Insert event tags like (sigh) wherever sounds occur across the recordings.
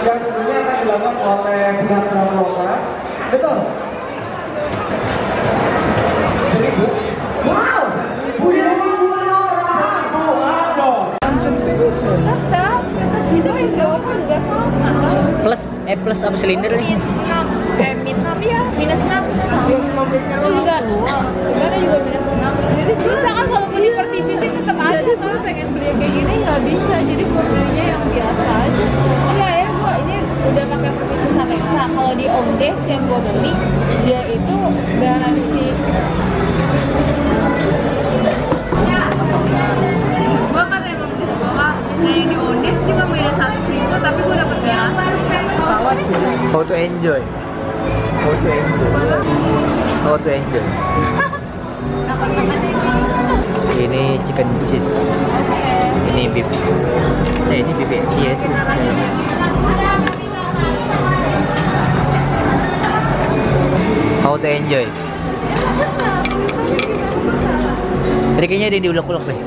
yang tentunya akan dilakukan oleh pihak pengelola. Betul. Seribu. Wow, udah ribuan orang. Buah dong. Tetap, itu yang jawab juga sama. Plus, eh plus apa silinder nih? 6, eh min 6 ya, minus 6 Enggak, enggak ada juga minus 6 Jadi bisa kan walaupun di pertipisin tetap ada Tapi pengen beli yang kayak gini nggak bisa, jadi gue belinya yang biasa aja Iya ya, udah pakai pertipis Alexa Kalau di Omdes yang gue beli, dia itu garansi gue kan emang di sekolah nah yang di Ondes cuma beda satu ribu tapi gue dapet garansi Pesawat sih. How to enjoy. How to enjoy. How to enjoy. Ini chicken cheese. Ini beef. Eh, ini beef. ya? Itu. How to enjoy. Tadi kayaknya ada yang diulek-ulek deh.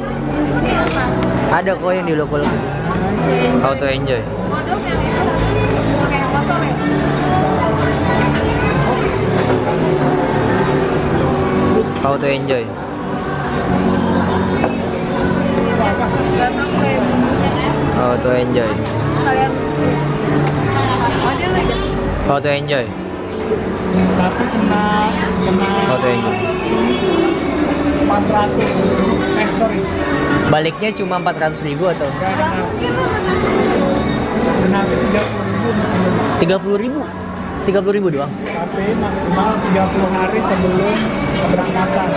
Ada kok yang diulek-ulek. How to enjoy. How to enjoy. How to enjoy. How to enjoy. Tapi kena kena How to enjoy. 400. Eh sorry. Baliknya cuma 400 ribu atau Enggak kena kena 30 ribu. 30 ribu? 30 ribu doang. Tapi maksimal 30 hari sebelum keberangkatan.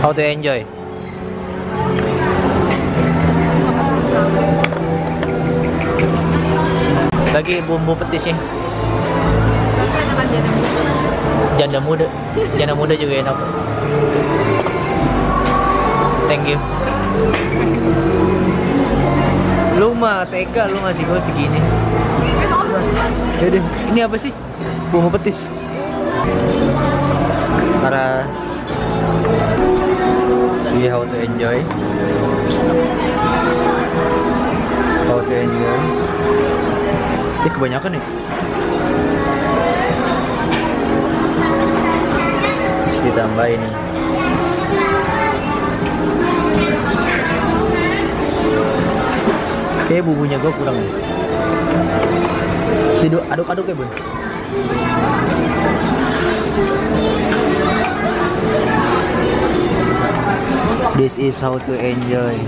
How to enjoy. Bagi bumbu petisnya. Enakan jadi Janda muda. Janda muda juga enak. Thank you. Lu mah tega lu ngasih gue segini. Yaudah, ini apa sih? Bumbu petis. Para See how to enjoy. How to enjoy. Ini kebanyakan nih. Ditambah ini. Kayak bumbunya gue kurang. Tidur aduk-aduk ya bun. This is how to enjoy.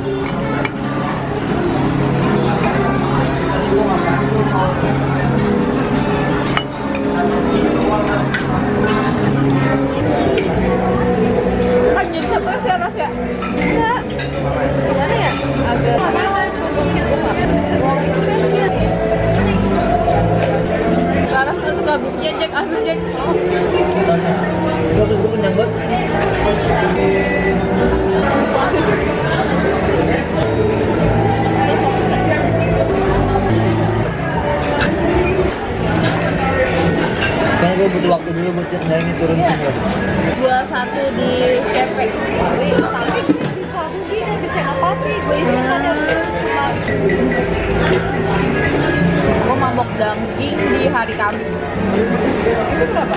Gue mabok daging di hari Kamis itu berapa?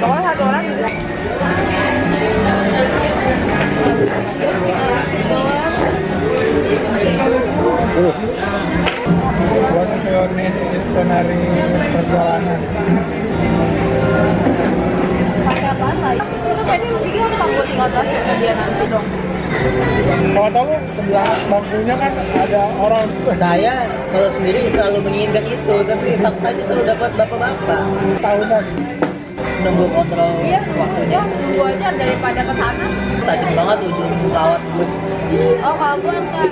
pokoknya satu orang gitu Uh, Buat seonit itu nari perjalanan. pakai apaan lagi? Itu kayaknya lebih gampang gue tinggal transfer ke dia nanti dong Kalau tahu lu sebelah bangkunya kan ada orang saya kalau sendiri selalu menginginkan itu, tapi faktanya selalu dapat bapak-bapak tahunan. nunggu kontrol Iya, waktunya. gua nunggu aja daripada ke sana. Tajam banget ujung kawat gue. Oh, kalau gua enggak.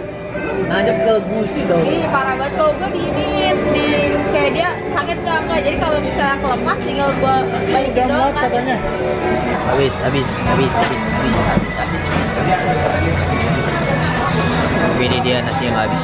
Nancap ke gusi dong. Ih parah banget kalau gue diinin di kayak dia sakit nggak nggak jadi kalau misalnya kelepas tinggal gue balikin doang kan Habis, habis, habis, habis, habis, habis, habis, Ini dia nasi yang habis.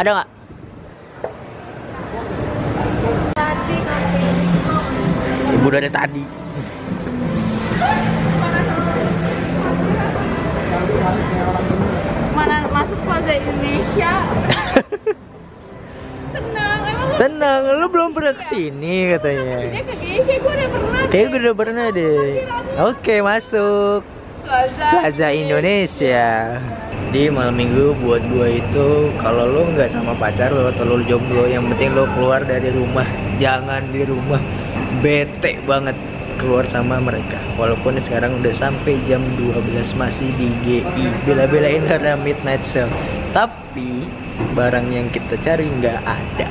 Ada nggak? Ibu dari tadi. mana masuk Plaza Indonesia (laughs) tenang emang Tenang, lu belum pernah ke sini katanya. maksudnya ke gue udah pernah Kayak gue udah pernah deh. Oke, masuk. Plaza Plaza Indonesia. Di malam minggu buat gua itu kalau lo nggak sama pacar lo atau lo jomblo yang penting lo keluar dari rumah. Jangan di rumah. Bete banget keluar sama mereka. Walaupun sekarang udah sampai jam 12 masih di GI bela-belain karena midnight sale. Tapi barang yang kita cari nggak ada